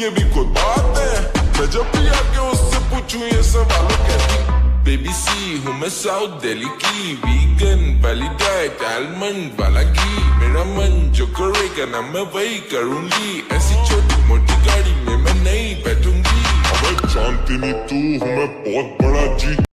ये भी खुद बात है। मैं जब भी आके उससे पूछूँ ये सवाल कहती बेबी सी हूँ मैं साउथ दिल्ली की। वीगन वाली डाइट आलमंड वाला घी। मेरा मन जो करेगा ना मैं वही करूँगी। ऐसी छोटी मोटी गाड़ी में मैं नहीं बैठूँगी। अबे जानती नहीं तू हूँ मैं बहुत बड़ा जी